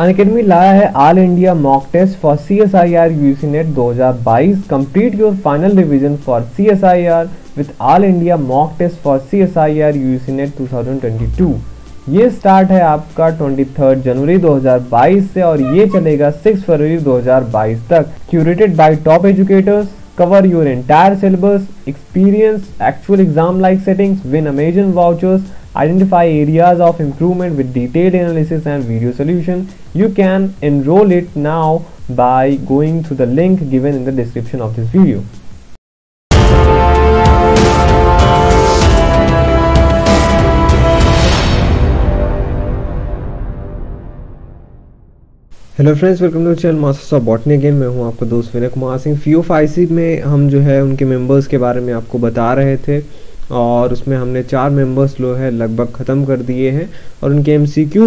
अनकेडमी लाया है all India mock test for C S I R UGC net दो हज़ार बाईस। Complete your final revision for C S I R with all India mock test for C S I R U GC net two thousand twenty two ये start है आपका twenty third जनवरी 2022 से और ये चलेगा 6 फरवरी 2022 तक। Curated by top educators cover your entire syllabus, experience actual exam like settings, win amazing vouchers, identify areas of improvement with detailed analysis and video solution. You can enroll it now by going to the link given in the description of this video. Hello friends welcome to channel masters of botany again मैं हूँ आपका दोस्त विनय कुमार सिंह। फ़ी ऑफ़ में हम जो है उनके मेंबर्स के बारे में आपको बता रहे थे और उसमें हमने चार मेंबर्स लो है लगभग ख़त्म कर दिए हैं और उनके एम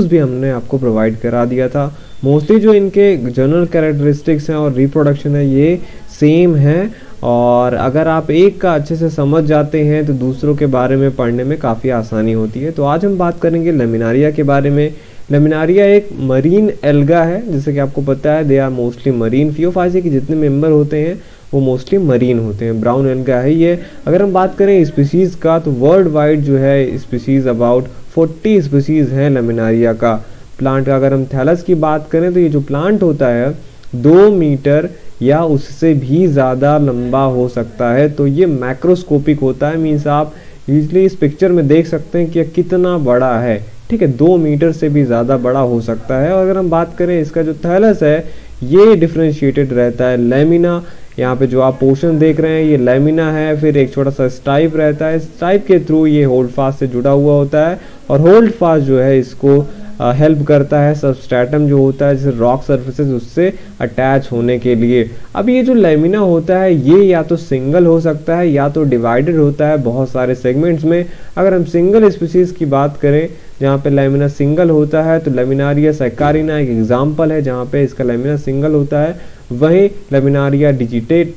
भी हमने आपको प्रोवाइड करा दिया था। मोस्टली जो इनके जनरल कैरेक्टरिस्टिक्स हैं और रिप्रोडक्शन है, ये सेम है और अगर आप एक का अच्छे से समझ जाते हैं तो दूसरों के बारे में पढ़ने में काफ़ी आसानी होती है। तो आज हम बात करेंगे लेमिनारिया के बारे में। लेमिनारिया एक मरीन एल्गा है, जैसे कि आपको पता है they are mostly marine phaeophyceae के जितने मेंबर होते हैं, वो मोस्टली मरीन होते हैं. ब्राउन एल्गा है ये. अगर हम बात करें स्पीसीज़ का तो वर्ल्ड वाइड जो है स्पीसीज़ अबाउट 40 स्पीसीज़ हैं लेमिनारिया का. प्लांट का अगर हम थैलस की बात करें तो ये जो प्लांट होता है, दो मीटर या उससे भी ज़्यादा लंबा हो सकता है. तो ये मैक्रोस्कोपिक होता है मीन्स आप यूजली इस पिक्चर में देख सकते हैं कि कितना बड़ा है. ठीक है, दो मीटर से भी ज़्यादा बड़ा हो सकता है। और अगर हम बात करें इसका जो थैलस है, ये डिफ्रेंशिएटेड रहता है। लेमिना यहाँ पे जो आप पोर्शन देख रहे हैं, ये लेमिना है, फिर एक छोटा सा स्टाइप रहता है। स्टाइप के थ्रू ये होल्ड फास्ट से जुड़ा हुआ होता है। और होल्ड फास्ट जो है, इसको हेल्प करता है सबस्ट्रेटम जो होता है, जैसे रॉक सर्फेसेस उससे अटैच होने के लिए। अब ये जो लेमिना होता है, ये या तो सिंगल हो सकता है, या तो डिवाइडेड होता है बहुत सारे सेगमेंट्स में। अगर हम सिंगल स्पीसीज की बात करें जहाँ पे लेमिना सिंगल होता है तो लेमिनारिया सैकारिना एक एग्ज़ाम्पल है जहाँ पे इसका लेमिना सिंगल होता है। वहीं लेमिनारिया डिजिटेट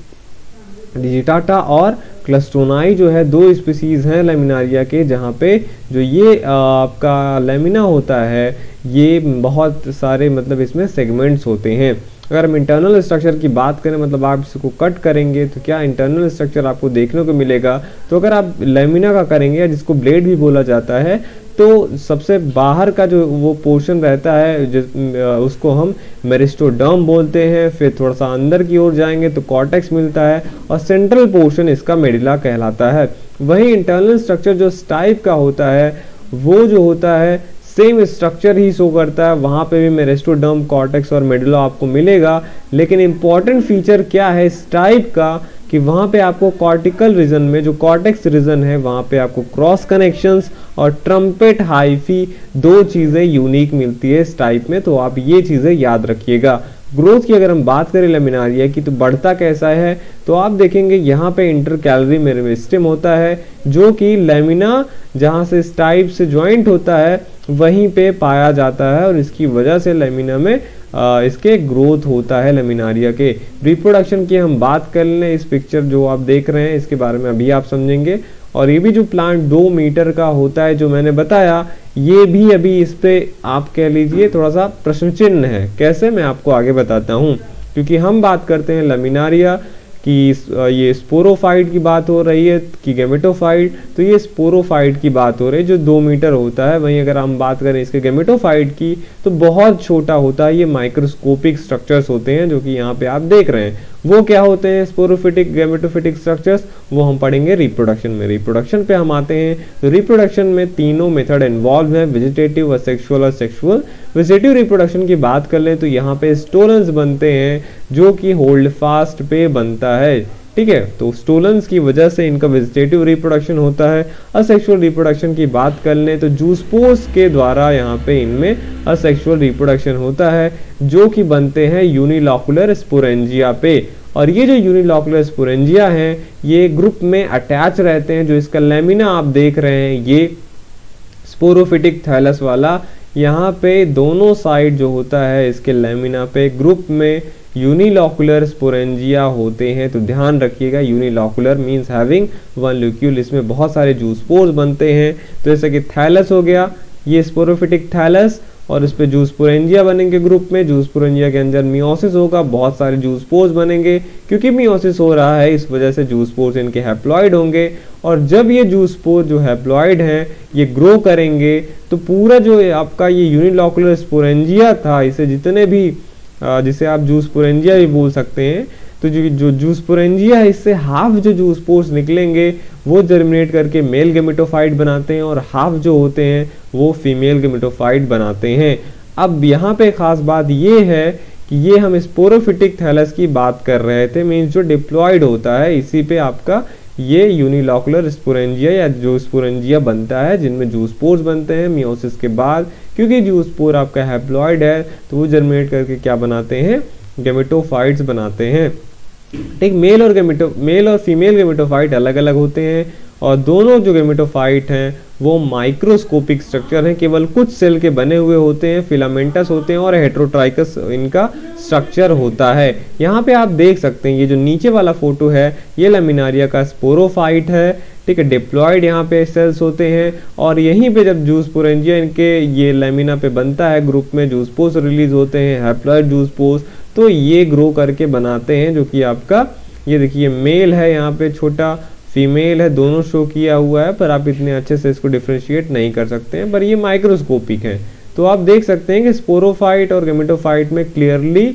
डिजिटाटा और क्लस्टोनाई जो है, दो स्पीसीज हैं लेमिनारिया के जहाँ पे जो ये आपका लेमिना होता है, ये बहुत सारे मतलब इसमें सेगमेंट्स होते हैं। अगर हम इंटरनल स्ट्रक्चर की बात करें मतलब आप इसको कट करेंगे तो क्या इंटरनल स्ट्रक्चर आपको देखने को मिलेगा? तो अगर आप लेमिना का करेंगे या जिसको ब्लेड भी बोला जाता है तो सबसे बाहर का जो वो पोर्शन रहता है, जिस उसको हम मेरिस्टोडर्म बोलते हैं, फिर थोड़ा सा अंदर की ओर जाएँगे तो कॉटेक्स मिलता है और सेंट्रल पोर्शन इसका मेडिला कहलाता है। वही इंटरनल स्ट्रक्चर जो टाइप का होता है, वो जो होता है, सेम स्ट्रक्चर ही शो करता है। वहाँ पे भी मेरेस्टोडर्म, कॉर्टेक्स और मेडुला आपको मिलेगा, लेकिन इंपॉर्टेंट फीचर क्या है? इस टाइप का कि वहाँ पे आपको कॉर्टिकल रीजन में, जो कॉर्टेक्स रीजन है, वहाँ पे आपको क्रॉस कनेक्शंस और ट्रम्पेट हाइफी दो चीज़ें यूनिक मिलती है इस टाइप में तो आप ये चीज़ें याद रखिएगा। ग्रोथ की अगर हम बात करें लेमिनारिया की तो बढ़ता कैसा है तो आप देखेंगे यहाँ पे इंटर कैलरी मेरिस्टिम होता है जो कि लेमिना जहाँ से इस टाइप से ज्वाइंट होता है वहीं पे पाया जाता है और इसकी वजह से लेमिना में आ, इसके ग्रोथ होता है लेमिनारिया के। रिप्रोडक्शन की हम बात कर लें इस पिक्चर जो आप देख रहे हैं इसके बारे में अभी आप समझेंगे। और ये भी जो प्लांट दो मीटर का होता है जो मैंने बताया ये भी अभी इस पे आप कह लीजिए थोड़ा सा प्रश्न चिन्ह है। कैसे मैं आपको आगे बताता हूँ? क्योंकि हम बात करते हैं लमिनारिया कि ये स्पोरोफाइट की बात हो रही है, कि गेमेटोफाइट। तो ये स्पोरोफाइट की बात हो रही है, जो दो मीटर होता है। वहीं अगर हम बात करें इसके गेमेटोफाइट की तो बहुत छोटा होता है। ये माइक्रोस्कोपिक स्ट्रक्चर्स होते हैं, जो कि यहाँ पे आप देख रहे हैं। वो क्या होते हैं स्पोरोफिटिक गैमेटोफिटिक स्ट्रक्चर्स वो हम पढ़ेंगे रिप्रोडक्शन में। रिप्रोडक्शन पे हम आते हैं। तो रिप्रोडक्शन में तीनों मेथड इन्वॉल्व है वेजिटेटिव और सेक्सुअल और सेक्सुअल वेजिटेटिव रिप्रोडक्शन की बात कर लें तो यहाँ पे स्टोलन्स बनते हैं, जो कि होल्ड फास्ट पे बनता है। ठीक है? तो स्टोलन्स की वजह से इनका वेजिटेटिव रिप्रोडक्शन होता है असेक्सुअल रिप्रोडक्शन की बात कर लें तो जूसपोर्स के द्वारा यहाँ पे इनमें असेक्सुअल रिप्रोडक्शन होता है, जो कि बनते हैं यूनिलॉकुलर स्पोरेंजिया पे। और ये जो यूनिलॉकुलर स्पोरेंजिया हैं, ये ग्रुप में अटैच रहते हैं, जो इसका लेमिना आप देख रहे हैं, ये स्पोरोफिटिक थैलस वाला। यहाँ पे दोनों साइड जो होता है, इसके लेमिना पे ग्रुप में यूनिलॉकुलर स्पोरेंजिया होते हैं तो ध्यान रखिएगा unilocular means having one locule इसमें बहुत सारे जूसपोर्स बनते हैं। तो जैसे कि थैलस हो गया, ये स्पोरोफिटिक थैलस और इस पर जूस पुरेंजिया बनेंगे ग्रुप में। जूस पुरेंजिया के अंदर मियोसिस होगा, बहुत सारे जूस पोर्स बनेंगे। क्योंकि मियोसिस हो रहा है, इस वजह से जूस पोर्स इनके हैप्लॉइड होंगे। और जब ये जूस पोर जो हैप्लॉइड हैं, ये ग्रो करेंगे तो पूरा जो आपका ये यूनिलॉकुलर स्पोरेंजिया था, इसे जितने भी जिसे आप जूस पुरेंजिया भी बोल सकते हैं। तो जो जो जूस पुरेंजिया है, इससे हाफ़ जो जूस पोर्स निकलेंगे, वो जर्मिनेट करके मेल गेमिटोफाइट बनाते हैं और हाफ़ जो होते हैं, वो फीमेल गेमिटोफाइट बनाते हैं। अब यहाँ पे खास बात ये है कि ये हम स्पोरोफिटिक थैलस की बात कर रहे थे मीन्स जो डिप्लॉयड होता है, इसी पे आपका ये यूनिलॉकुलर स्पोरेंजिया या जो स्पोरेंजिया बनता है, जिनमें जूस पोर्स बनते हैं मियोसिस के बाद, क्योंकि जूस पोर आपका हैप्लॉयड है तो वो जर्मिनेट करके क्या बनाते हैं? गेमेटोफाइट्स बनाते हैं। ठीक मेल और गेमेटो मेल और फीमेल गेमेटोफाइट अलग अलग होते हैं, और दोनों जो गेमेटोफाइट हैं वो माइक्रोस्कोपिक स्ट्रक्चर हैं, केवल कुछ सेल के बने हुए होते हैं फिलामेंटस होते हैं और हेट्रोट्राइकस इनका स्ट्रक्चर होता है। यहाँ पे आप देख सकते हैं, ये जो नीचे वाला फ़ोटो है, ये लेमिनारिया का स्पोरोफाइट है, ठीक है डिप्लॉयड यहाँ पे सेल्स होते हैं, और यहीं पे जब जूस पोरेंजिया इनके ये लेमिना पे बनता है ग्रुप में जूस पोस रिलीज़ होते हैं हैप्लॉयड जूस पोस तो ये ग्रो करके बनाते हैं, जो कि आपका, ये देखिए मेल है यहाँ पे छोटा फीमेल है दोनों शो किया हुआ है पर आप इतने अच्छे से इसको डिफ्रेंशिएट नहीं कर सकते हैं पर ये माइक्रोस्कोपिक है। तो आप देख सकते हैं कि स्पोरोफाइट और गेमेटोफाइट में क्लियरली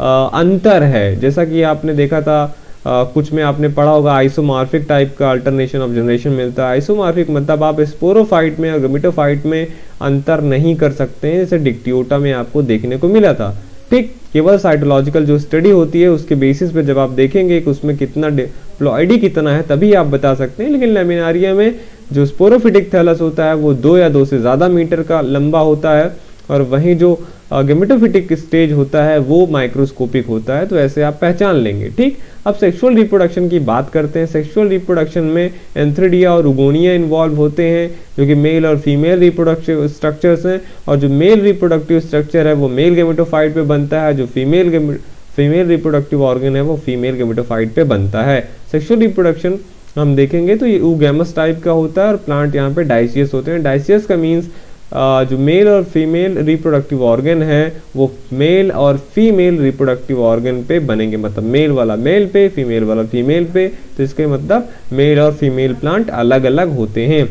अंतर है। जैसा कि आपने देखा था आ, कुछ में आपने पढ़ा होगा आइसोमार्फिक टाइप का अल्टरनेशन ऑफ़ जनरेशन मिलता है। आइसोमार्फिक मतलब आप स्पोरोफाइट में और गेमिटोफाइट में अंतर नहीं कर सकते हैं जैसे डिक्टियोटा में आपको देखने को मिला था। ठीक, केवल साइटोलॉजिकल जो स्टडी होती है, उसके बेसिस पे जब आप देखेंगे कि उसमें कितना डिप्लॉइडी कितना है, तभी आप बता सकते हैं। लेकिन लेमिनारिया में जो स्पोरोफिटिक थैलस होता है, वो दो या दो से ज़्यादा मीटर का लंबा होता है और वहीं जो गेमेटोफिटिक स्टेज होता है, वो माइक्रोस्कोपिक होता है तो ऐसे आप पहचान लेंगे, ठीक? अब सेक्सुअल रिप्रोडक्शन की बात करते हैं। सेक्सुअल रिप्रोडक्शन में एंथ्रिडिया और उगोनिया इन्वॉल्व होते हैं, जो कि मेल और फीमेल रिप्रोडक्टिव स्ट्रक्चर्स हैं, और जो मेल रिप्रोडक्टिव स्ट्रक्चर है, वो मेल गेमेटोफाइट पे बनता है, जो फीमेल फीमेल रिप्रोडक्टिव ऑर्गन है, वो फीमेल गेमेटोफाइट पे बनता है। सेक्सुअल रिप्रोडक्शन हम देखेंगे तो ये ऊगैमस टाइप का होता है, और प्लांट यहाँ पे डाइसियस होते हैं। डाइसियस का मीन्स जो मेल और फीमेल रिप्रोडक्टिव ऑर्गन है, वो मेल और फीमेल रिप्रोडक्टिव ऑर्गन पे बनेंगे। मतलब मेल वाला मेल पे फीमेल वाला फीमेल पे। तो इसके मतलब मेल और फीमेल प्लांट अलग अलग होते हैं।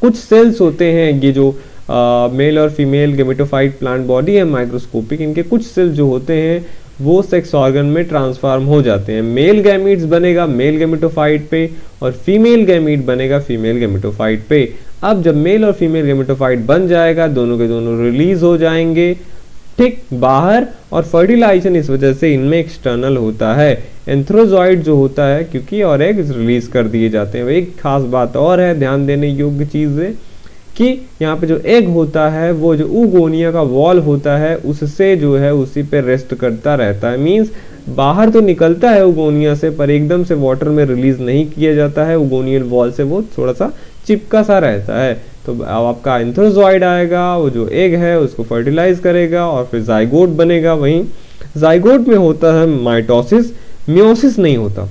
कुछ सेल्स होते हैं, ये जो मेल और फीमेल गेमेटोफाइट प्लांट बॉडी है माइक्रोस्कोपिक इनके कुछ सेल्स जो होते हैं, वो सेक्स ऑर्गन में ट्रांसफॉर्म हो जाते हैं। मेल गैमिट्स बनेगा मेल गेमेटोफाइट पे और फीमेल गैमिट बनेगा फीमेल गेमेटोफाइट पे। अब जब मेल और फीमेल गेमेटोफाइट बन जाएगा, दोनों के दोनों रिलीज़ हो जाएँगे, ठीक बाहर, और फर्टिलाइजेशन इस वजह से इनमें एक्सटर्नल होता है। एंथ्रोजॉइड जो होता है, क्योंकि और एग रिलीज़ कर दिए जाते हैं। एक खास बात और है, ध्यान देने योग्य चीज़ है कि यहाँ पे जो एग होता है, वो जो उगोनिया का वॉल होता है, उससे जो है, उसी पे रेस्ट करता रहता है। मींस बाहर तो निकलता है उगोनिया से, पर एकदम से वाटर में रिलीज़ नहीं किया जाता है। उगोनियल वॉल से वो थोड़ा सा चिपका सा रहता है। तो अब आपका एंथ्रोजॉइड आएगा, वो जो एग है, उसको फर्टिलाइज करेगा और फिर जाइगोट बनेगा वहीं। जाइगोट में होता है माइटोसिस मियोसिस नहीं होता।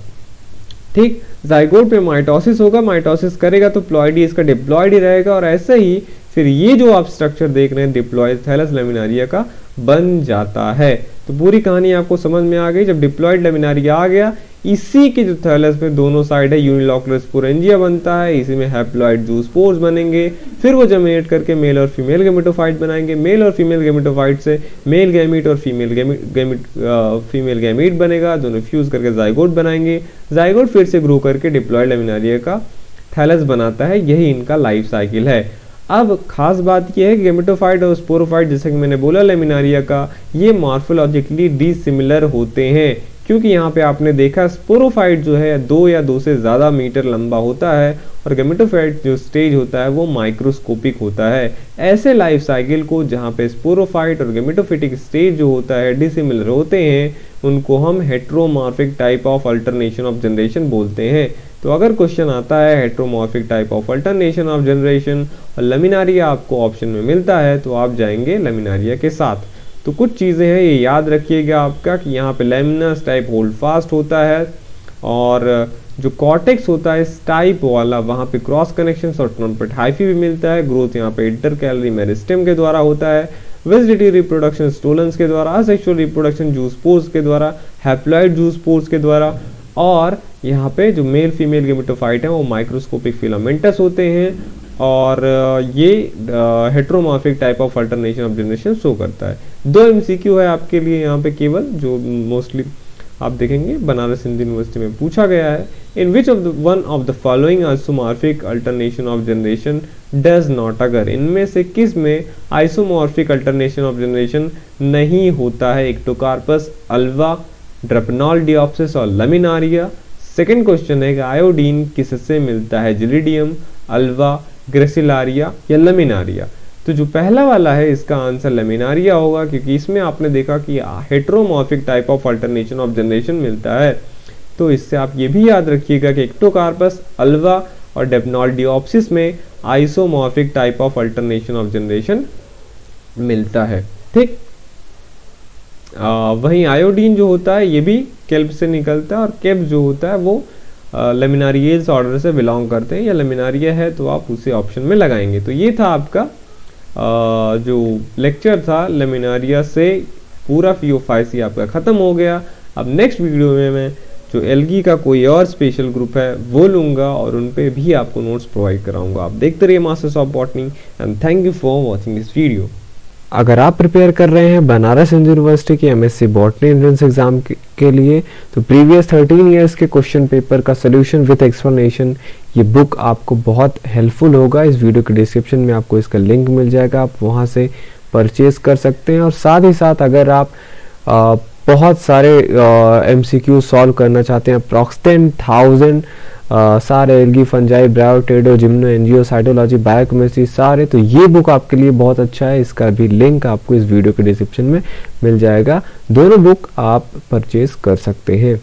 ठीक? जाइगोट में माइटोसिस होगा माइटोसिस करेगा तो प्लॉइडी इसका डिप्लॉइड ही रहेगा और ऐसे ही फिर ये जो आप स्ट्रक्चर देख रहे हैं डिप्लॉयड थैलस लेमिनारिया का, बन जाता है। तो पूरी कहानी आपको समझ में आ गई, जब डिप्लॉयड लेमिनारिया आ गया, इसी के जो थैलस में दोनों साइड है यूनिलॉकुलर स्पोरेंजिया बनता है, इसी में हैप्लॉइड जूस पोर्स बनेंगे, फिर वो जमिनेट करके मेल और फीमेल गेमिटोफाइट बनाएँगे मेल और फीमेल गेमिटोफाइट से मेल गैमिट और फीमेल गैमिट फीमेल गैमिट बनेगा, दोनों फ्यूज करके जाइगोट बनाएँगे जाइगोट फिर से ग्रो करके डिप्लॉयड लेमिनारिया का थैलस बनाता है, यही इनका लाइफ साइकिल है। अब खास बात यह है कि गेमेटोफाइट और स्पोरोफाइट जैसे कि मैंने बोला लेमिनारिया का, ये मॉर्फोलॉजिकली डिसिमिलर होते हैं। क्योंकि यहाँ पे आपने देखा स्पोरोफाइट जो है, दो या दो से ज़्यादा मीटर लंबा होता है और गेमेटोफाइट जो स्टेज होता है, वो माइक्रोस्कोपिक होता है। ऐसे लाइफ साइकिल को जहाँ पे स्पोरोफाइट और गेमेटोफिटिक स्टेज जो होता है डिसिमिलर होते हैं, उनको हम heteromorphic type of alternation of generation बोलते हैं। तो अगर क्वेश्चन आता है heteromorphic type of alternation of generation और लमिनारिया आपको ऑप्शन में मिलता है तो आप जाएँगे लमिनारिया के साथ। तो कुछ चीज़ें हैं, ये याद रखिएगा आपका कि यहाँ पे लेमिनस टाइप होल्ड फास्ट होता है और जो कॉटेक्स होता है इस टाइप वाला, वहाँ पे क्रॉस कनेक्शन और ट्रम्पेट हाइफी भी मिलता है। ग्रोथ यहाँ पे इंटर कैलरी मेरिस्टम के द्वारा होता है। वेजिटेटिव रिप्रोडक्शन स्टोलेंस के द्वारा असेक्सुअल रिप्रोडक्शन जूस पोर्स के द्वारा हैप्लॉइड जूस पोर्स के द्वारा। और यहाँ पे जो मेल फीमेल गेमिटोफाइट है, वो माइक्रोस्कोपिक फिलामेंटस होते हैं और ये heteromorphic type of alternation of generation show करता है। दो एमसीक्यू है आपके लिए यहाँ पे केवल, जो मोस्टली आप देखेंगे, बनारस हिंदी यूनिवर्सिटी में पूछा गया है in which of one of the following isomorphic alternation of generation does not अगर इनमें से किसमें आइसोमॉर्फिक अल्टरनेशन ऑफ़ जनरेशन नहीं होता है? एक्टोकार्पस अल्वा ड्रपनॉल डिओप्सिस और लमिनारिया। सेकेंड क्वेश्चन है कि आयोडीन किससे मिलता है? जिलिडियम, अल्वा, ग्रेसिलारिया या लमिनारिया? तो जो पहला वाला है, इसका आंसर लेमिनारिया होगा, क्योंकि इसमें आपने देखा कि heteromorphic type of alternation of generation मिलता है। तो इससे आप ये भी याद रखिएगा कि एक्टोकार्पस अल्वा और डेपनॉल्डियोप्सिस में isomorphic type of alternation of generation मिलता है। ठीक? वहीं आयोडीन जो होता है ये भी केल्प से निकलता है और केप जो होता है वो लेमिनारियज ऑर्डर से बिलोंग करते हैं या लेमिनारिया है तो आप उसे ऑप्शन में लगाएँगे। तो ये था आपका आ, जो लेक्चर था लेमिनारिया से पूरा फियोफाइसी आपका ख़त्म हो गया। अब नेक्स्ट वीडियो में मैं जो एलगी का कोई और स्पेशल ग्रुप है वो लूँगा और उन पर भी आपको नोट्स प्रोवाइड कराऊँगा। आप देखते रहिए masters of botany and thank you for watching this video अगर आप प्रिपेयर कर रहे हैं बनारस हिंदू यूनिवर्सिटी के एमएससी बॉटनी एंट्रेंस एग्ज़ाम के लिए तो प्रीवियस 13 इयर्स के क्वेश्चन पेपर का सोल्यूशन विथ एक्सप्लेनेशन ये बुक आपको बहुत हेल्पफुल होगा। इस वीडियो के डिस्क्रिप्शन में आपको इसका लिंक मिल जाएगा। आप वहाँ से परचेज कर सकते हैं। और साथ ही साथ अगर आप आ, बहुत सारे एम सी क्यू सॉल्व करना चाहते हैं अप्रॉक्स टेन थाउज़ेंड सारे एल्गी, फंजाई ब्रायोटेडो जिम्नो, एनजीओ, साइटोलॉजी, बायोकेमिस्ट्री, सारे तो ये बुक आपके लिए बहुत अच्छा है। इसका भी लिंक आपको इस वीडियो के डिस्क्रिप्शन में मिल जाएगा। दोनों बुक आप परचेज कर सकते हैं।